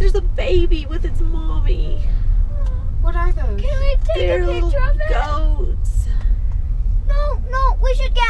there's a baby with its mommy. What are those? Can we take They're a little picture of it? goats. No, no, we should get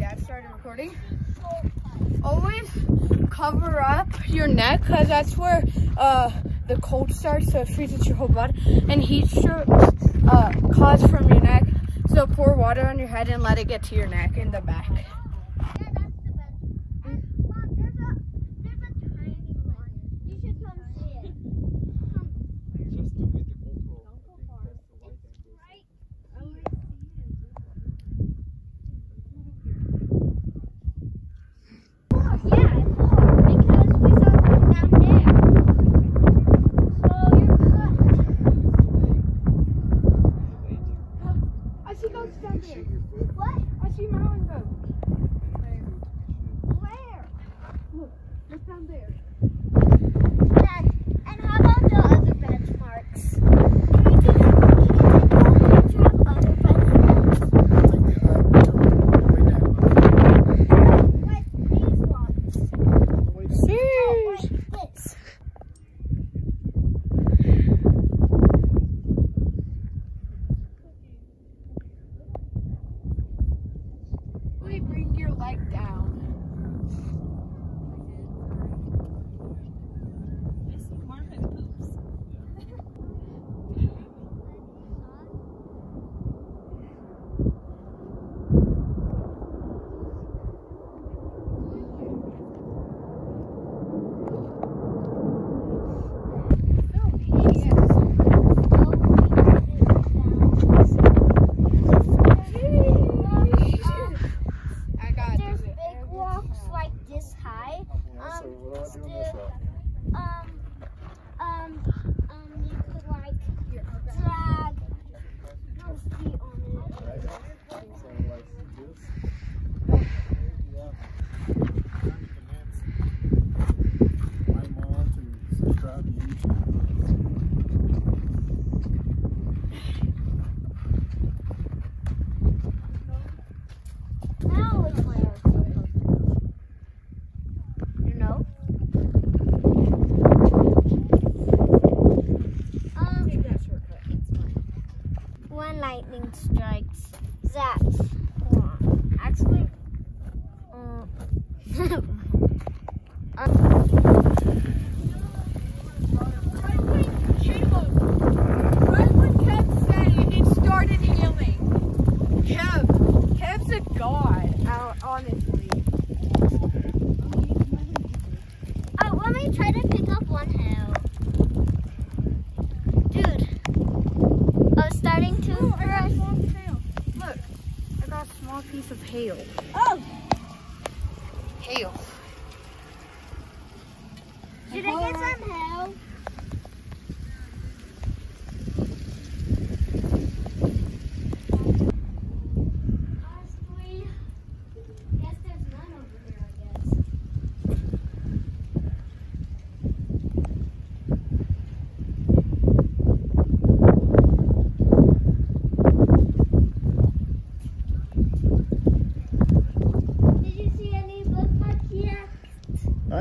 dad started recording. Always cover up your neck because that's where uh, the cold starts, so it freezes your whole blood. And heat should uh, cause from your neck. So pour water on your head and let it get to your neck in the back. down. What? I see my own boat. Where? Look, look down there.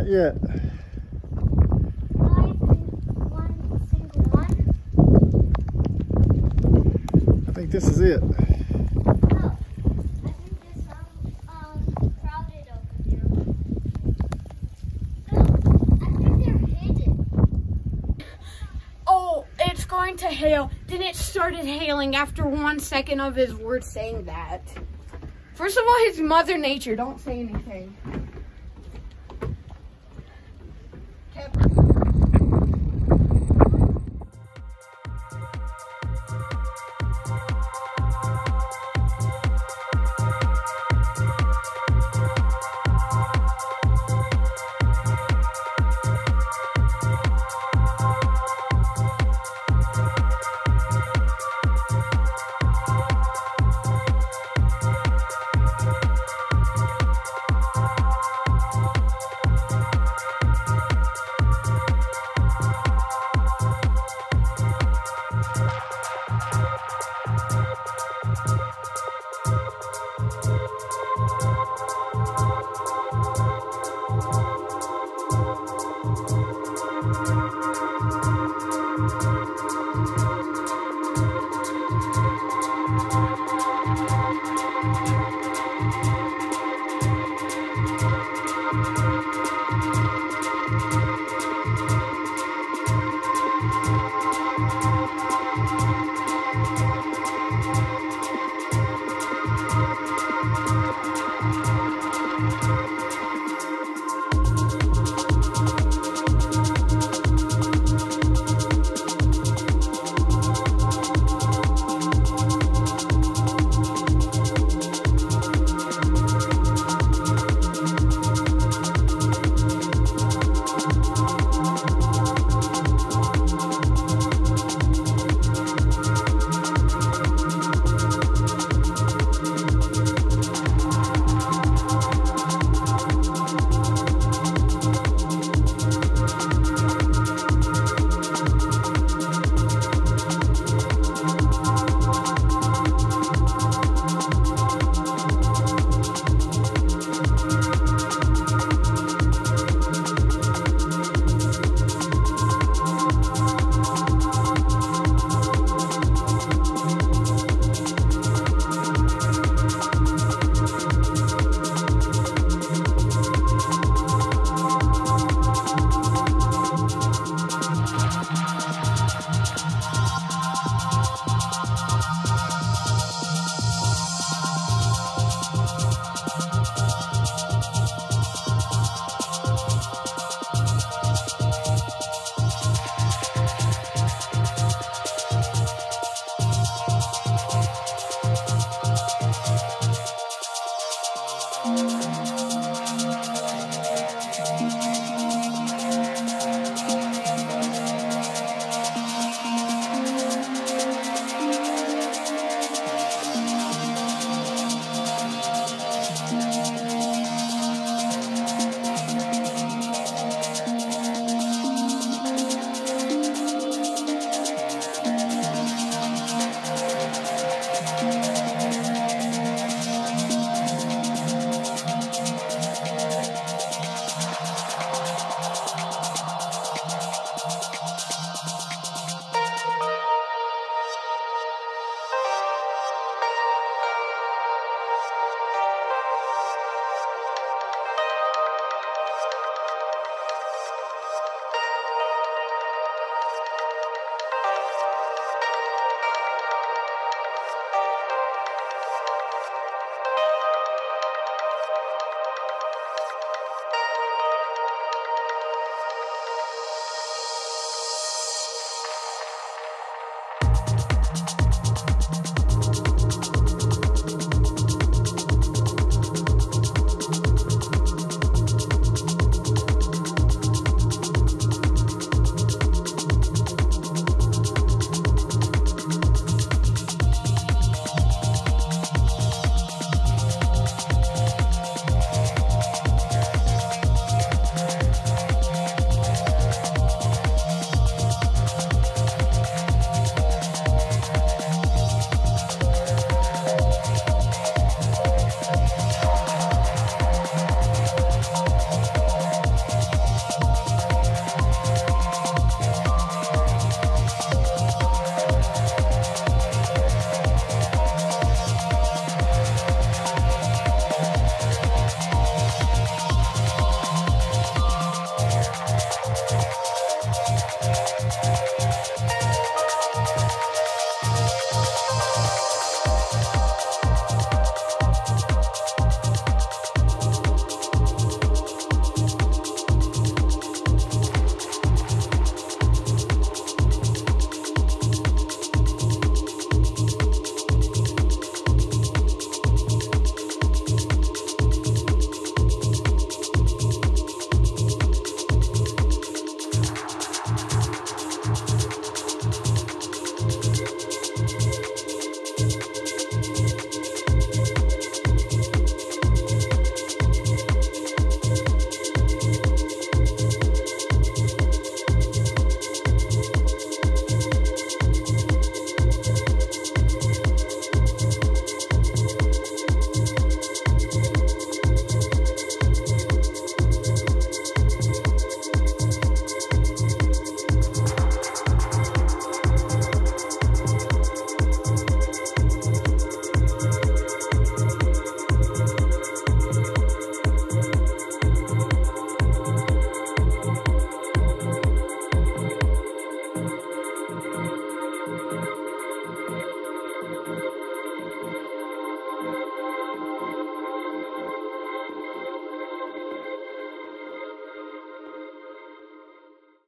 yet. I think this is it. Oh, it's going to hail. Then it started hailing after one second of his word saying that. First of all, his mother nature. Don't say anything. pepper.